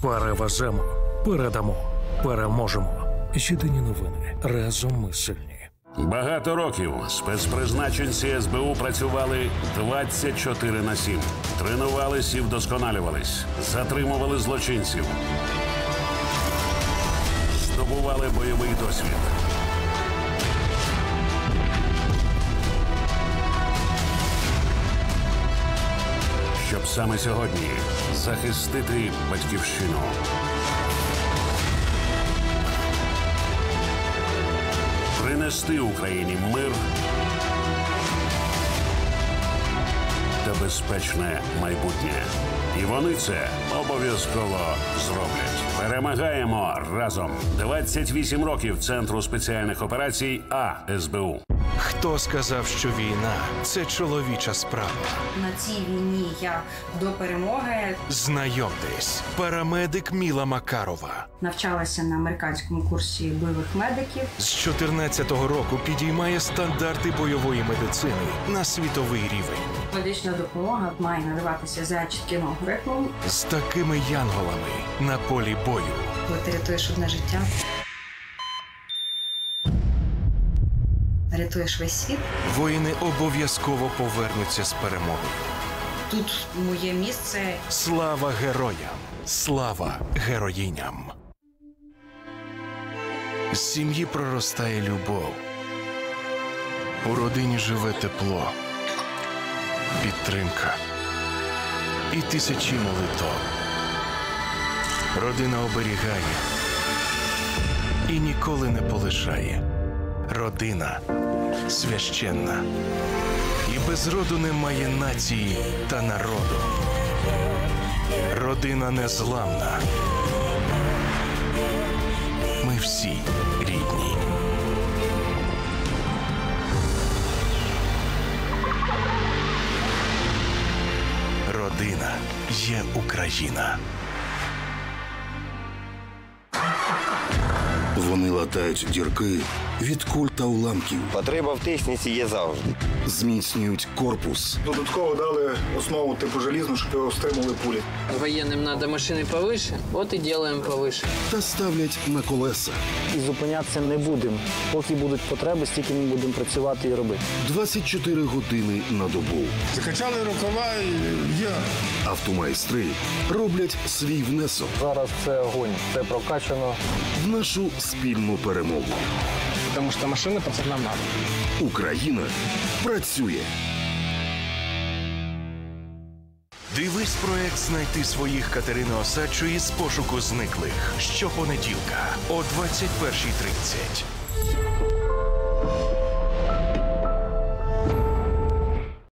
Перевеземо, передамо, переможемо. Єдині новини. Разом ми сильні. Багато років спецпризначенці СБУ працювали 24 на 7. Тренувались і вдосконалювались, затримували злочинців, здобували бойовий досвід. Щоб саме сьогодні захистити батьківщину. принести Україні мир та безпечне майбутнє. І вони це обов'язково зроблять. Перемагаємо разом. 28 років Центру спеціальних операцій А СБУ. Хто сказав, що війна це чоловіча справа? На цій війні я до перемоги Знайомтесь, парамедик Міла Макарова навчалася на американському курсі бойових медиків. з 14-го року підіймає стандарти бойової медицини на світовий рівень. Медична допомога має надаватися за чітким алгоритмом. З такими янголами на полі бою. Коли ти рятуєш одне життя. Рятуєш весь світ. Воїни обов'язково повернуться з перемогою. Тут моє місце. Слава героям! Слава героїням! З сім'ї проростає любов. У родині живе тепло, підтримка і тисячі молитов. Родина оберігає і ніколи не полишає. Родина священна. І без роду немає нації та народу. Родина незламна. Ми всі рідні. Родина є Україна. Вони латають дірки від куль та уламків, Потреба в техніці є завжди. зміцнюють корпус, Додатково дали основу типу желізну, щоб його стримали пулі. Военным надо машины повыше, вот и делаем повыше. та ставлять на колеса. і зупинятися не будемо. Поки будуть потреби, стільки ми будемо працювати і робити. 24 години на добу. Закачали рукава і є. Автомайстри роблять свій внесок Зараз це огонь, це прокачано. в нашу спільну перемогу. Потому что по нам надо. Україна працює. Дивись проект знайти своїх Катерини Осадчої з пошуку зниклих щопонеділка о 21.30.